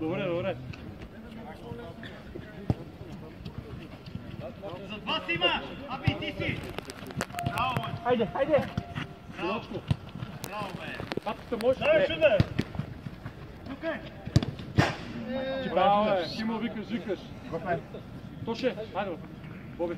Добре, добре. За два си има! Апи, ти си! Браво, бе! Хайде, хайде! Браво! Браво, бе! Папата може Дай, ще да е! Тук е! Браво, бе! Ти му викаш, викаш. Тоше, хайде, бе! Боби!